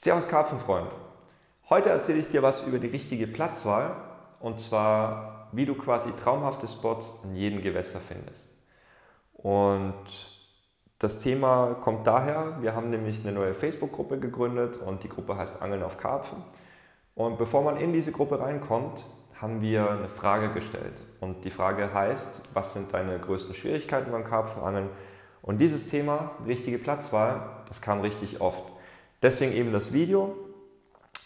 Servus Karpfenfreund. Heute erzähle ich dir was über die richtige Platzwahl und zwar, wie du quasi traumhafte Spots in jedem Gewässer findest. Und das Thema kommt daher, wir haben nämlich eine neue Facebook-Gruppe gegründet und die Gruppe heißt Angeln auf Karpfen. Und bevor man in diese Gruppe reinkommt, haben wir eine Frage gestellt. Und die Frage heißt, was sind deine größten Schwierigkeiten beim Karpfenangeln? Und dieses Thema, richtige Platzwahl, das kam richtig oft. Deswegen eben das Video.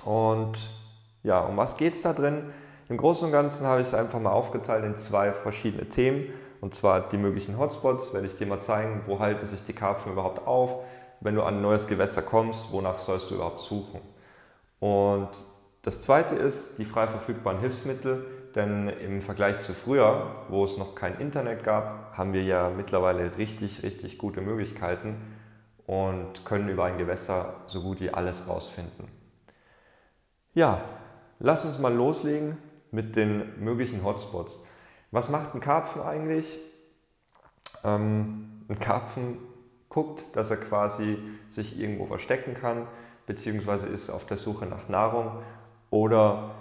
Und ja, um was geht es da drin? Im Großen und Ganzen habe ich es einfach mal aufgeteilt in zwei verschiedene Themen. Und zwar die möglichen Hotspots, werde ich dir mal zeigen, wo halten sich die Karpfen überhaupt auf. Wenn du an ein neues Gewässer kommst, wonach sollst du überhaupt suchen? Und das zweite ist die frei verfügbaren Hilfsmittel, denn im Vergleich zu früher, wo es noch kein Internet gab, haben wir ja mittlerweile richtig, richtig gute Möglichkeiten, und können über ein Gewässer so gut wie alles rausfinden. Ja, lass uns mal loslegen mit den möglichen Hotspots. Was macht ein Karpfen eigentlich? Ähm, ein Karpfen guckt, dass er quasi sich irgendwo verstecken kann, beziehungsweise ist auf der Suche nach Nahrung oder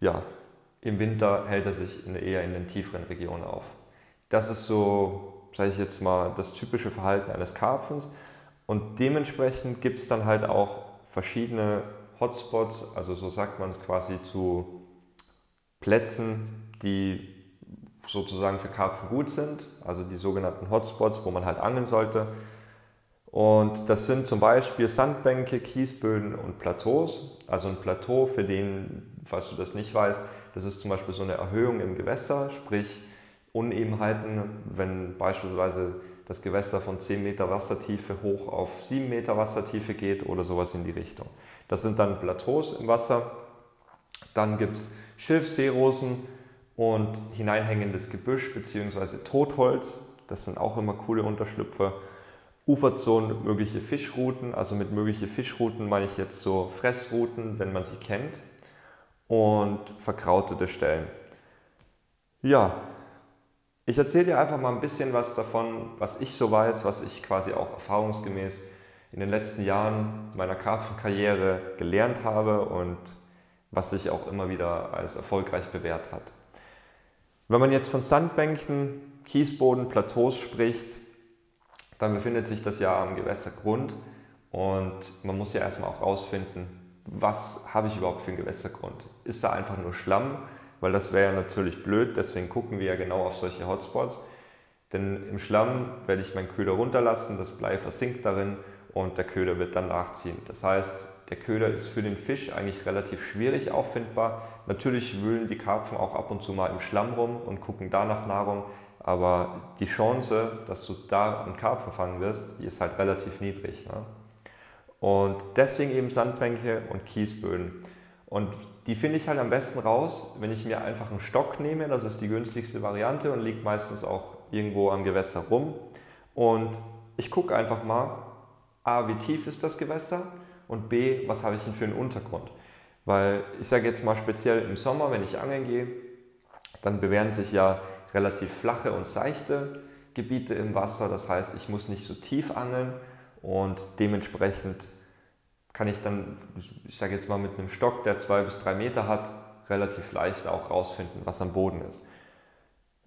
ja, im Winter hält er sich in, eher in den tieferen Regionen auf. Das ist so, sage ich jetzt mal, das typische Verhalten eines Karpfens. Und dementsprechend gibt es dann halt auch verschiedene Hotspots, also so sagt man es quasi zu Plätzen, die sozusagen für Karpfen gut sind, also die sogenannten Hotspots, wo man halt angeln sollte. Und das sind zum Beispiel Sandbänke, Kiesböden und Plateaus. Also ein Plateau, für den, falls du das nicht weißt, das ist zum Beispiel so eine Erhöhung im Gewässer, sprich Unebenheiten, wenn beispielsweise das Gewässer von 10 Meter Wassertiefe hoch auf 7 Meter Wassertiefe geht oder sowas in die Richtung. Das sind dann Plateaus im Wasser. Dann gibt es Schilfseerosen und hineinhängendes Gebüsch bzw. Totholz. Das sind auch immer coole Unterschlüpfer. Uferzonen, mögliche Fischrouten. Also mit mögliche Fischrouten meine ich jetzt so Fressrouten, wenn man sie kennt. Und verkrautete Stellen. Ja, ich erzähle dir einfach mal ein bisschen was davon, was ich so weiß, was ich quasi auch erfahrungsgemäß in den letzten Jahren meiner Karpfenkarriere gelernt habe und was sich auch immer wieder als erfolgreich bewährt hat. Wenn man jetzt von Sandbänken, Kiesboden, Plateaus spricht, dann befindet sich das ja am Gewässergrund und man muss ja erstmal auch rausfinden, was habe ich überhaupt für einen Gewässergrund? Ist da einfach nur Schlamm? Weil das wäre ja natürlich blöd, deswegen gucken wir ja genau auf solche Hotspots. Denn im Schlamm werde ich meinen Köder runterlassen, das Blei versinkt darin und der Köder wird dann nachziehen. Das heißt, der Köder ist für den Fisch eigentlich relativ schwierig auffindbar. Natürlich wühlen die Karpfen auch ab und zu mal im Schlamm rum und gucken da nach Nahrung, aber die Chance, dass du da einen Karpfen fangen wirst, die ist halt relativ niedrig. Ne? Und deswegen eben Sandbänke und Kiesböden. Und die finde ich halt am besten raus, wenn ich mir einfach einen Stock nehme, das ist die günstigste Variante und liegt meistens auch irgendwo am Gewässer rum. Und ich gucke einfach mal, a, wie tief ist das Gewässer und b, was habe ich denn für einen Untergrund. Weil ich sage jetzt mal speziell im Sommer, wenn ich angeln gehe, dann bewähren sich ja relativ flache und seichte Gebiete im Wasser. Das heißt, ich muss nicht so tief angeln und dementsprechend kann ich dann, ich sage jetzt mal mit einem Stock, der zwei bis drei Meter hat, relativ leicht auch rausfinden, was am Boden ist.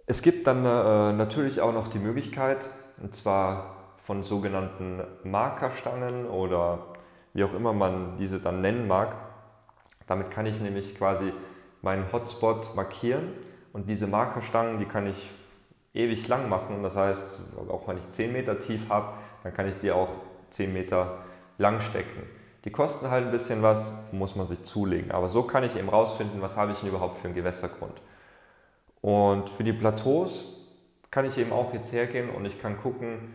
Es gibt dann äh, natürlich auch noch die Möglichkeit, und zwar von sogenannten Markerstangen oder wie auch immer man diese dann nennen mag. Damit kann ich nämlich quasi meinen Hotspot markieren und diese Markerstangen, die kann ich ewig lang machen. Das heißt, auch wenn ich 10 Meter tief habe, dann kann ich die auch 10 Meter lang stecken. Die kosten halt ein bisschen was, muss man sich zulegen. Aber so kann ich eben rausfinden, was habe ich denn überhaupt für einen Gewässergrund. Und für die Plateaus kann ich eben auch jetzt hergehen und ich kann gucken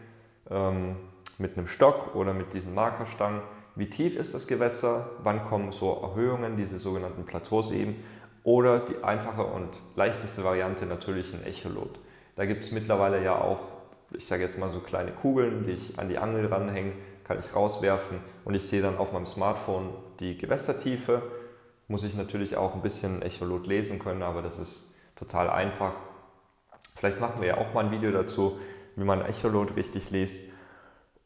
ähm, mit einem Stock oder mit diesen Markerstangen, wie tief ist das Gewässer, wann kommen so Erhöhungen, diese sogenannten Plateaus eben. Oder die einfache und leichteste Variante natürlich ein Echolot. Da gibt es mittlerweile ja auch, ich sage jetzt mal so kleine Kugeln, die ich an die Angel ranhänge, kann ich rauswerfen und ich sehe dann auf meinem Smartphone die Gewässertiefe. Muss ich natürlich auch ein bisschen Echolot lesen können, aber das ist total einfach. Vielleicht machen wir ja auch mal ein Video dazu, wie man Echolot richtig liest.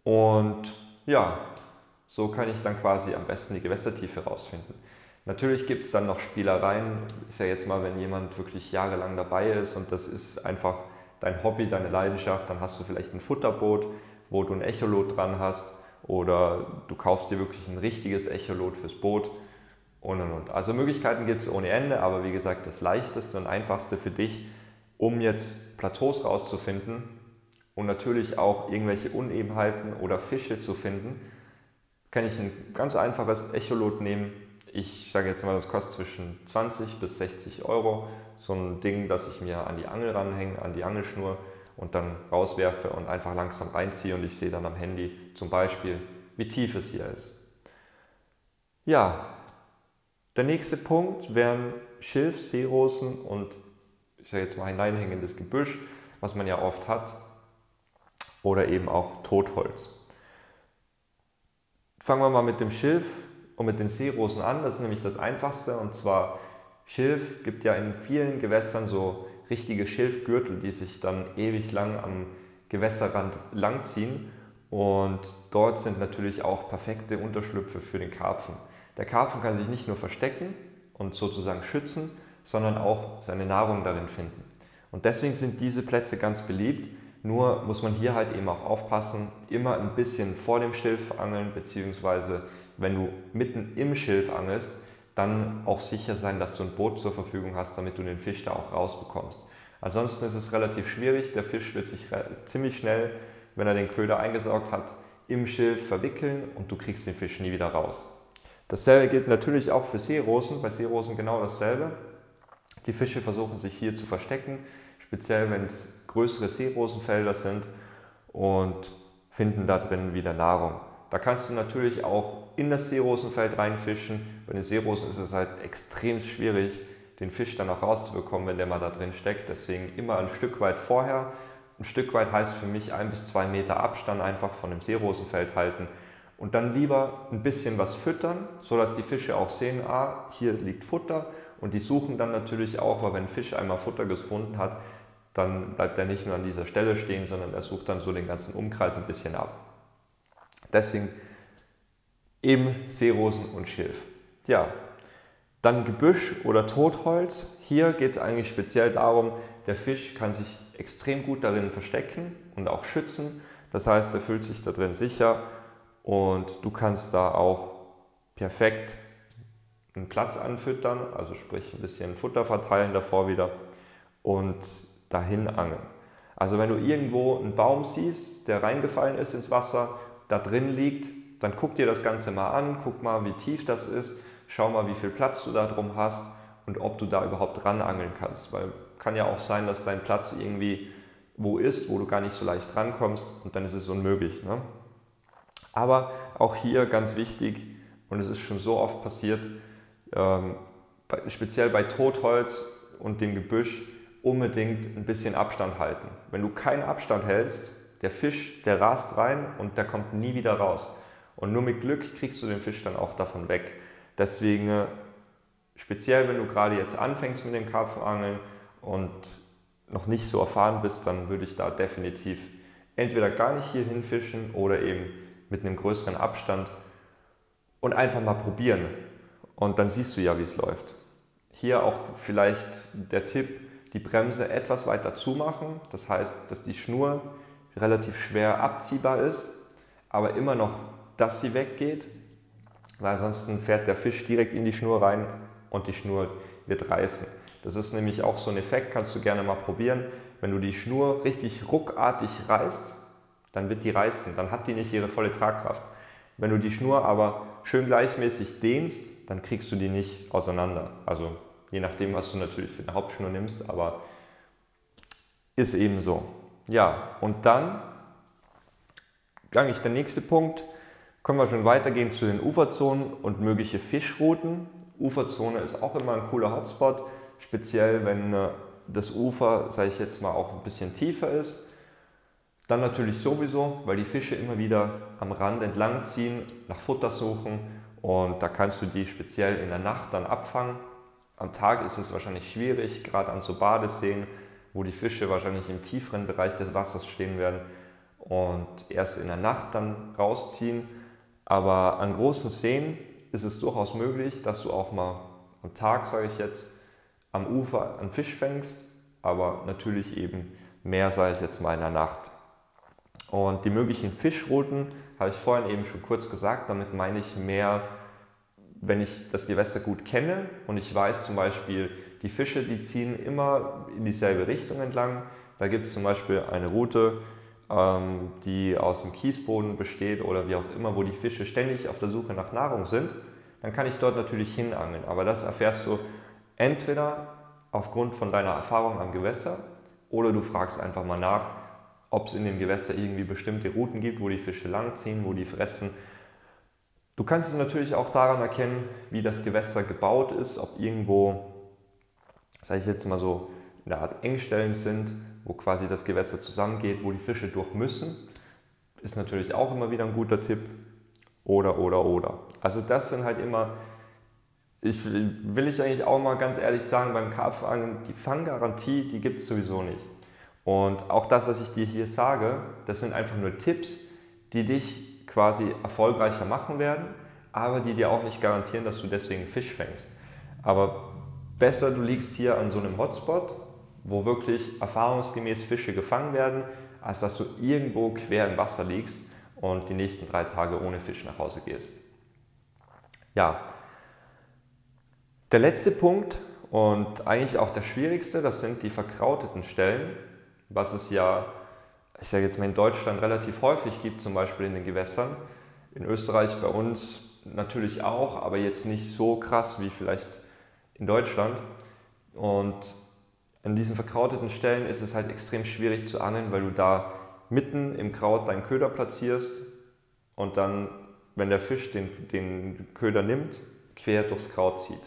Und ja, So kann ich dann quasi am besten die Gewässertiefe rausfinden. Natürlich gibt es dann noch Spielereien. Ist ja jetzt mal, wenn jemand wirklich jahrelang dabei ist und das ist einfach dein Hobby, deine Leidenschaft, dann hast du vielleicht ein Futterboot, wo du ein Echolot dran hast oder du kaufst dir wirklich ein richtiges Echolot fürs Boot und und und. Also Möglichkeiten gibt es ohne Ende, aber wie gesagt, das leichteste und einfachste für dich, um jetzt Plateaus rauszufinden und natürlich auch irgendwelche Unebenheiten oder Fische zu finden, kann ich ein ganz einfaches Echolot nehmen. Ich sage jetzt mal, das kostet zwischen 20 bis 60 Euro. So ein Ding, das ich mir an die Angel ranhänge, an die Angelschnur und dann rauswerfe und einfach langsam reinziehe und ich sehe dann am Handy zum Beispiel, wie tief es hier ist. Ja, der nächste Punkt wären Schilf, Seerosen und ich sage jetzt mal hineinhängendes Gebüsch, was man ja oft hat, oder eben auch Totholz. Fangen wir mal mit dem Schilf und mit den Seerosen an. Das ist nämlich das Einfachste. Und zwar Schilf gibt ja in vielen Gewässern so richtige Schilfgürtel, die sich dann ewig lang am Gewässerrand langziehen. Und dort sind natürlich auch perfekte Unterschlüpfe für den Karpfen. Der Karpfen kann sich nicht nur verstecken und sozusagen schützen, sondern auch seine Nahrung darin finden. Und deswegen sind diese Plätze ganz beliebt. Nur muss man hier halt eben auch aufpassen, immer ein bisschen vor dem Schilf angeln, beziehungsweise wenn du mitten im Schilf angelst, dann auch sicher sein, dass du ein Boot zur Verfügung hast, damit du den Fisch da auch rausbekommst. Ansonsten ist es relativ schwierig. Der Fisch wird sich ziemlich schnell, wenn er den Köder eingesaugt hat, im Schilf verwickeln und du kriegst den Fisch nie wieder raus. Dasselbe gilt natürlich auch für Seerosen. Bei Seerosen genau dasselbe. Die Fische versuchen sich hier zu verstecken, speziell wenn es größere Seerosenfelder sind und finden da drin wieder Nahrung. Da kannst du natürlich auch in das Seerosenfeld reinfischen. Bei den Seerosen ist es halt extrem schwierig, den Fisch dann auch rauszubekommen, wenn der mal da drin steckt. Deswegen immer ein Stück weit vorher. Ein Stück weit heißt für mich ein bis zwei Meter Abstand einfach von dem Seerosenfeld halten. Und dann lieber ein bisschen was füttern, sodass die Fische auch sehen, ah, hier liegt Futter. Und die suchen dann natürlich auch, weil wenn ein Fisch einmal Futter gefunden hat, dann bleibt er nicht nur an dieser Stelle stehen, sondern er sucht dann so den ganzen Umkreis ein bisschen ab. Deswegen eben Seerosen und Schilf. Ja, dann Gebüsch oder Totholz. Hier geht es eigentlich speziell darum, der Fisch kann sich extrem gut darin verstecken und auch schützen. Das heißt, er fühlt sich da drin sicher und du kannst da auch perfekt einen Platz anfüttern, also sprich ein bisschen Futter verteilen davor wieder und dahin angeln. Also wenn du irgendwo einen Baum siehst, der reingefallen ist ins Wasser, da drin liegt, dann guck dir das Ganze mal an, guck mal, wie tief das ist, schau mal, wie viel Platz du da drum hast und ob du da überhaupt dran angeln kannst. Weil kann ja auch sein, dass dein Platz irgendwie wo ist, wo du gar nicht so leicht rankommst und dann ist es unmöglich. Ne? Aber auch hier ganz wichtig, und es ist schon so oft passiert, ähm, speziell bei Totholz und dem Gebüsch, unbedingt ein bisschen Abstand halten. Wenn du keinen Abstand hältst, der Fisch, der rast rein und der kommt nie wieder raus. Und nur mit Glück kriegst du den Fisch dann auch davon weg. Deswegen, äh, speziell wenn du gerade jetzt anfängst mit dem Karpfenangeln und noch nicht so erfahren bist, dann würde ich da definitiv entweder gar nicht hier hinfischen oder eben mit einem größeren Abstand und einfach mal probieren. Und dann siehst du ja, wie es läuft. Hier auch vielleicht der Tipp, die Bremse etwas weiter zumachen. Das heißt, dass die Schnur relativ schwer abziehbar ist, aber immer noch, dass sie weggeht, weil ansonsten fährt der Fisch direkt in die Schnur rein und die Schnur wird reißen. Das ist nämlich auch so ein Effekt, kannst du gerne mal probieren. Wenn du die Schnur richtig ruckartig reißt, dann wird die reißen, dann hat die nicht ihre volle Tragkraft. Wenn du die Schnur aber schön gleichmäßig dehnst, dann kriegst du die nicht auseinander. Also je nachdem, was du natürlich für eine Hauptschnur nimmst, aber ist eben so. Ja, und dann, eigentlich der nächste Punkt, können wir schon weitergehen zu den Uferzonen und mögliche Fischrouten. Uferzone ist auch immer ein cooler Hotspot, speziell wenn äh, das Ufer, sage ich jetzt mal, auch ein bisschen tiefer ist. Dann natürlich sowieso, weil die Fische immer wieder am Rand entlang ziehen, nach Futter suchen und da kannst du die speziell in der Nacht dann abfangen am Tag ist es wahrscheinlich schwierig, gerade an so Badeseen, wo die Fische wahrscheinlich im tieferen Bereich des Wassers stehen werden und erst in der Nacht dann rausziehen. Aber an großen Seen ist es durchaus möglich, dass du auch mal am Tag, sage ich jetzt, am Ufer einen Fisch fängst, aber natürlich eben mehr, sage ich jetzt mal, in der Nacht. Und die möglichen Fischrouten habe ich vorhin eben schon kurz gesagt, damit meine ich mehr, wenn ich das Gewässer gut kenne und ich weiß zum Beispiel, die Fische, die ziehen immer in dieselbe Richtung entlang. Da gibt es zum Beispiel eine Route, ähm, die aus dem Kiesboden besteht oder wie auch immer, wo die Fische ständig auf der Suche nach Nahrung sind, dann kann ich dort natürlich hinangeln. Aber das erfährst du entweder aufgrund von deiner Erfahrung am Gewässer oder du fragst einfach mal nach, ob es in dem Gewässer irgendwie bestimmte Routen gibt, wo die Fische langziehen, wo die fressen. Du kannst es natürlich auch daran erkennen, wie das Gewässer gebaut ist, ob irgendwo, sage ich jetzt mal so, in der Art Engstellen sind, wo quasi das Gewässer zusammengeht, wo die Fische durch müssen. Ist natürlich auch immer wieder ein guter Tipp. Oder, oder, oder. Also das sind halt immer, ich will ich eigentlich auch mal ganz ehrlich sagen, beim Karpfenangeln, die Fanggarantie, die gibt es sowieso nicht. Und auch das, was ich dir hier sage, das sind einfach nur Tipps, die dich quasi erfolgreicher machen werden, aber die dir auch nicht garantieren, dass du deswegen Fisch fängst. Aber besser, du liegst hier an so einem Hotspot, wo wirklich erfahrungsgemäß Fische gefangen werden, als dass du irgendwo quer im Wasser liegst und die nächsten drei Tage ohne Fisch nach Hause gehst. Ja, der letzte Punkt und eigentlich auch der schwierigste, das sind die verkrauteten Stellen was es ja, ich sage jetzt mal in Deutschland relativ häufig gibt, zum Beispiel in den Gewässern. In Österreich bei uns natürlich auch, aber jetzt nicht so krass wie vielleicht in Deutschland. Und an diesen verkrauteten Stellen ist es halt extrem schwierig zu angeln, weil du da mitten im Kraut deinen Köder platzierst und dann, wenn der Fisch den, den Köder nimmt, quer durchs Kraut zieht.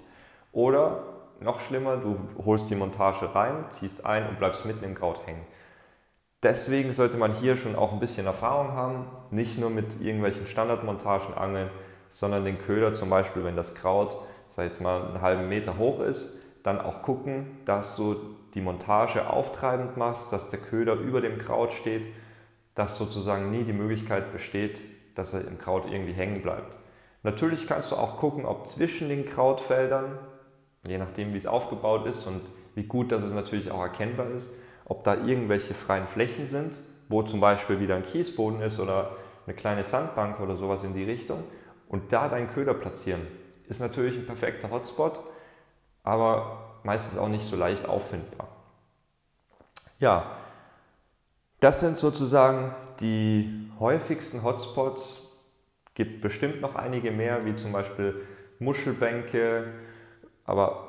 Oder noch schlimmer, du holst die Montage rein, ziehst ein und bleibst mitten im Kraut hängen. Deswegen sollte man hier schon auch ein bisschen Erfahrung haben, nicht nur mit irgendwelchen Standardmontagen angeln, sondern den Köder zum Beispiel, wenn das Kraut, sag jetzt mal, einen halben Meter hoch ist, dann auch gucken, dass du die Montage auftreibend machst, dass der Köder über dem Kraut steht, dass sozusagen nie die Möglichkeit besteht, dass er im Kraut irgendwie hängen bleibt. Natürlich kannst du auch gucken, ob zwischen den Krautfeldern je nachdem wie es aufgebaut ist und wie gut dass es natürlich auch erkennbar ist, ob da irgendwelche freien Flächen sind, wo zum Beispiel wieder ein Kiesboden ist oder eine kleine Sandbank oder sowas in die Richtung und da deinen Köder platzieren. Ist natürlich ein perfekter Hotspot, aber meistens auch nicht so leicht auffindbar. Ja, das sind sozusagen die häufigsten Hotspots. Gibt bestimmt noch einige mehr, wie zum Beispiel Muschelbänke, aber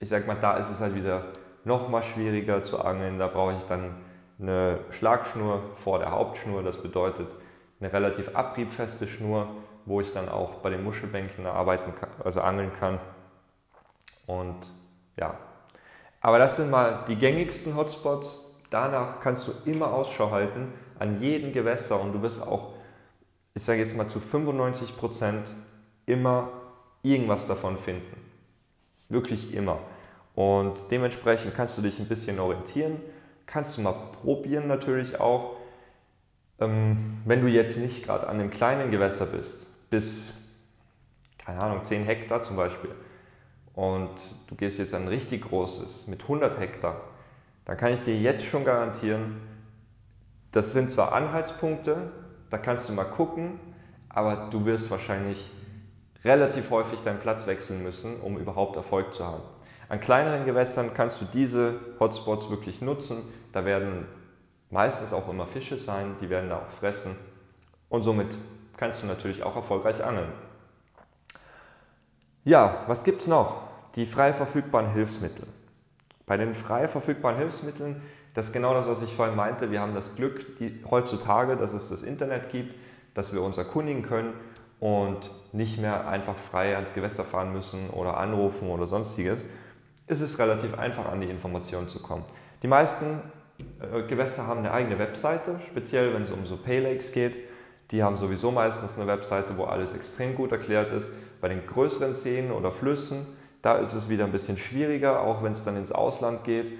ich sag mal, da ist es halt wieder noch mal schwieriger zu angeln. Da brauche ich dann eine Schlagschnur vor der Hauptschnur. Das bedeutet eine relativ abriebfeste Schnur, wo ich dann auch bei den Muschelbänken arbeiten kann, also angeln kann. Und ja, aber das sind mal die gängigsten Hotspots. Danach kannst du immer Ausschau halten an jedem Gewässer und du wirst auch, ich sage jetzt mal zu 95 Prozent immer irgendwas davon finden. Wirklich immer. Und dementsprechend kannst du dich ein bisschen orientieren. Kannst du mal probieren natürlich auch. Ähm, wenn du jetzt nicht gerade an einem kleinen Gewässer bist, bis, keine Ahnung, 10 Hektar zum Beispiel, und du gehst jetzt an ein richtig großes mit 100 Hektar, dann kann ich dir jetzt schon garantieren, das sind zwar Anhaltspunkte, da kannst du mal gucken, aber du wirst wahrscheinlich relativ häufig deinen Platz wechseln müssen, um überhaupt Erfolg zu haben. An kleineren Gewässern kannst du diese Hotspots wirklich nutzen. Da werden meistens auch immer Fische sein, die werden da auch fressen. Und somit kannst du natürlich auch erfolgreich angeln. Ja, was gibt es noch? Die frei verfügbaren Hilfsmittel. Bei den frei verfügbaren Hilfsmitteln, das ist genau das, was ich vorhin meinte. Wir haben das Glück die, heutzutage, dass es das Internet gibt, dass wir uns erkundigen können und nicht mehr einfach frei ans Gewässer fahren müssen oder anrufen oder sonstiges, ist es relativ einfach an die Informationen zu kommen. Die meisten äh, Gewässer haben eine eigene Webseite, speziell wenn es um so Pay Lakes geht. Die haben sowieso meistens eine Webseite, wo alles extrem gut erklärt ist. Bei den größeren Seen oder Flüssen, da ist es wieder ein bisschen schwieriger, auch wenn es dann ins Ausland geht.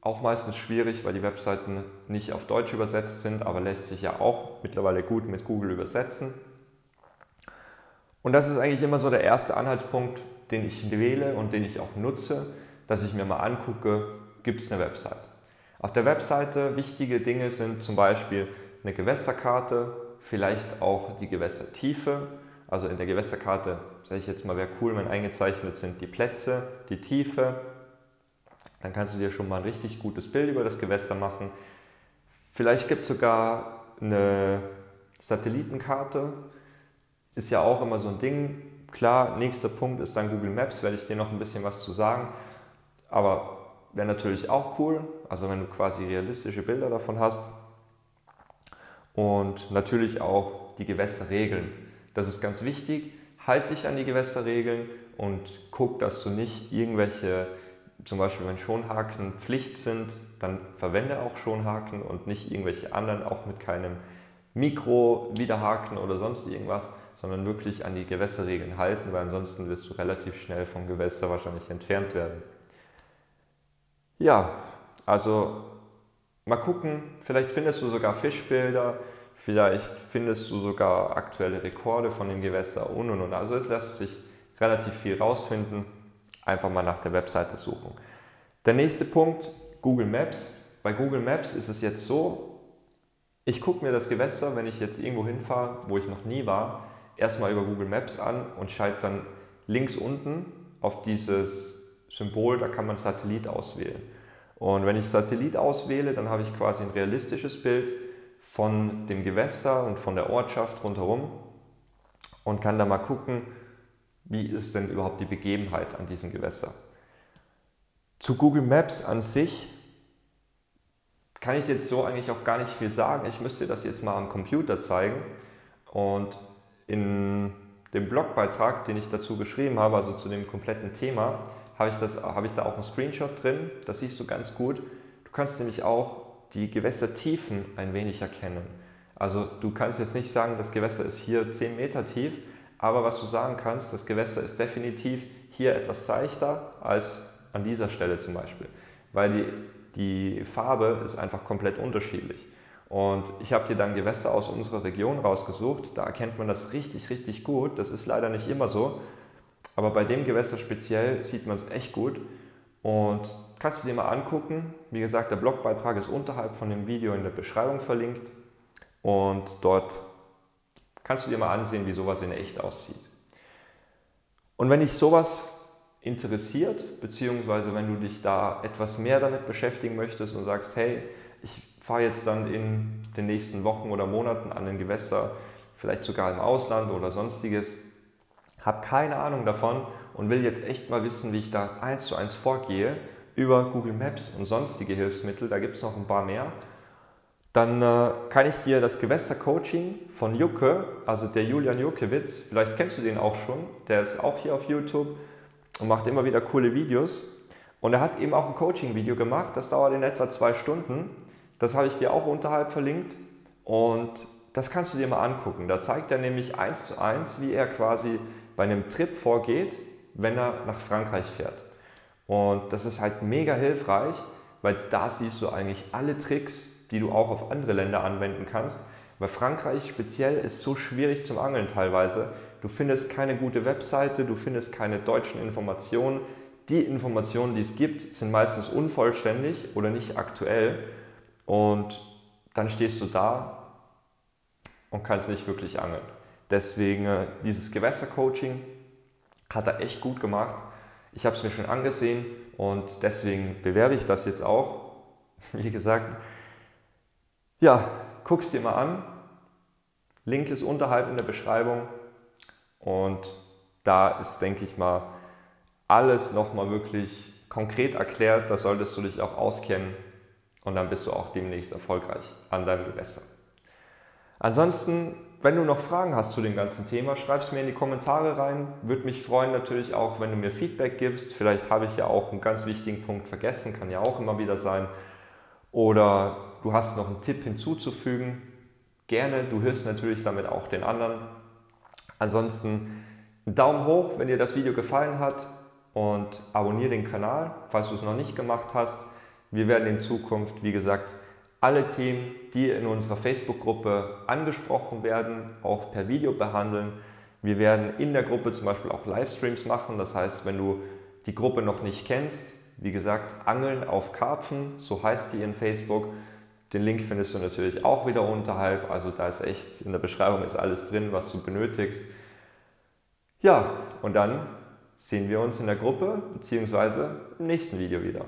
Auch meistens schwierig, weil die Webseiten nicht auf Deutsch übersetzt sind, aber lässt sich ja auch mittlerweile gut mit Google übersetzen. Und das ist eigentlich immer so der erste Anhaltspunkt, den ich wähle und den ich auch nutze, dass ich mir mal angucke, gibt es eine Website. Auf der Webseite wichtige Dinge sind zum Beispiel eine Gewässerkarte, vielleicht auch die Gewässertiefe. Also in der Gewässerkarte, sage ich jetzt mal, wäre cool, wenn eingezeichnet sind die Plätze, die Tiefe. Dann kannst du dir schon mal ein richtig gutes Bild über das Gewässer machen. Vielleicht gibt es sogar eine Satellitenkarte. Ist ja auch immer so ein Ding. Klar, nächster Punkt ist dann Google Maps, werde ich dir noch ein bisschen was zu sagen. Aber wäre natürlich auch cool, also wenn du quasi realistische Bilder davon hast. Und natürlich auch die Gewässerregeln. Das ist ganz wichtig. Halt dich an die Gewässerregeln und guck, dass du nicht irgendwelche, zum Beispiel wenn Schonhaken Pflicht sind, dann verwende auch Schonhaken und nicht irgendwelche anderen, auch mit keinem Mikro-Widerhaken oder sonst irgendwas, sondern wirklich an die Gewässerregeln halten, weil ansonsten wirst du relativ schnell vom Gewässer wahrscheinlich entfernt werden. Ja, also mal gucken, vielleicht findest du sogar Fischbilder, vielleicht findest du sogar aktuelle Rekorde von dem Gewässer und und und. Also es lässt sich relativ viel rausfinden, einfach mal nach der Webseite suchen. Der nächste Punkt, Google Maps. Bei Google Maps ist es jetzt so, ich gucke mir das Gewässer, wenn ich jetzt irgendwo hinfahre, wo ich noch nie war, erstmal über Google Maps an und schalte dann links unten auf dieses Symbol, da kann man Satellit auswählen. Und wenn ich Satellit auswähle, dann habe ich quasi ein realistisches Bild von dem Gewässer und von der Ortschaft rundherum und kann da mal gucken, wie ist denn überhaupt die Begebenheit an diesem Gewässer. Zu Google Maps an sich kann ich jetzt so eigentlich auch gar nicht viel sagen. Ich müsste das jetzt mal am Computer zeigen. Und in dem Blogbeitrag, den ich dazu geschrieben habe, also zu dem kompletten Thema, habe ich, das, habe ich da auch einen Screenshot drin. Das siehst du ganz gut. Du kannst nämlich auch die Gewässertiefen ein wenig erkennen. Also du kannst jetzt nicht sagen, das Gewässer ist hier 10 Meter tief, aber was du sagen kannst, das Gewässer ist definitiv hier etwas seichter als an dieser Stelle zum Beispiel, weil die, die Farbe ist einfach komplett unterschiedlich. Und ich habe dir dann Gewässer aus unserer Region rausgesucht, da erkennt man das richtig, richtig gut. Das ist leider nicht immer so, aber bei dem Gewässer speziell sieht man es echt gut und kannst du dir mal angucken. Wie gesagt, der Blogbeitrag ist unterhalb von dem Video in der Beschreibung verlinkt und dort kannst du dir mal ansehen, wie sowas in echt aussieht. Und wenn dich sowas interessiert, beziehungsweise wenn du dich da etwas mehr damit beschäftigen möchtest und sagst, hey, ich fahre jetzt dann in den nächsten Wochen oder Monaten an ein Gewässer, vielleicht sogar im Ausland oder sonstiges, habe keine Ahnung davon und will jetzt echt mal wissen, wie ich da eins zu eins vorgehe über Google Maps und sonstige Hilfsmittel, da gibt es noch ein paar mehr, dann äh, kann ich dir das Gewässercoaching von Jucke, also der Julian Jukiewicz, vielleicht kennst du den auch schon, der ist auch hier auf YouTube und macht immer wieder coole Videos. Und er hat eben auch ein Coaching-Video gemacht, das dauert in etwa zwei Stunden. Das habe ich dir auch unterhalb verlinkt. Und das kannst du dir mal angucken. Da zeigt er nämlich eins zu eins, wie er quasi bei einem Trip vorgeht, wenn er nach Frankreich fährt. Und das ist halt mega hilfreich, weil da siehst du eigentlich alle Tricks, die du auch auf andere Länder anwenden kannst. Weil Frankreich speziell ist so schwierig zum Angeln teilweise. Du findest keine gute Webseite, du findest keine deutschen Informationen. Die Informationen, die es gibt, sind meistens unvollständig oder nicht aktuell. Und dann stehst du da und kannst nicht wirklich angeln. Deswegen äh, dieses Gewässercoaching hat er echt gut gemacht. Ich habe es mir schon angesehen und deswegen bewerbe ich das jetzt auch. Wie gesagt, ja, guck es dir mal an. Link ist unterhalb in der Beschreibung und da ist, denke ich mal, alles nochmal wirklich konkret erklärt. Da solltest du dich auch auskennen und dann bist du auch demnächst erfolgreich an deinem Gewässer. Ansonsten, wenn du noch Fragen hast zu dem ganzen Thema, schreib es mir in die Kommentare rein. Würde mich freuen natürlich auch, wenn du mir Feedback gibst. Vielleicht habe ich ja auch einen ganz wichtigen Punkt vergessen, kann ja auch immer wieder sein. Oder du hast noch einen Tipp hinzuzufügen. Gerne, du hilfst natürlich damit auch den anderen. Ansonsten einen Daumen hoch, wenn dir das Video gefallen hat und abonniere den Kanal, falls du es noch nicht gemacht hast. Wir werden in Zukunft, wie gesagt, alle Themen, die in unserer Facebook-Gruppe angesprochen werden, auch per Video behandeln. Wir werden in der Gruppe zum Beispiel auch Livestreams machen. Das heißt, wenn du die Gruppe noch nicht kennst, wie gesagt, Angeln auf Karpfen, so heißt die in Facebook. Den Link findest du natürlich auch wieder unterhalb. Also da ist echt, in der Beschreibung ist alles drin, was du benötigst. Ja, und dann sehen wir uns in der Gruppe bzw. im nächsten Video wieder.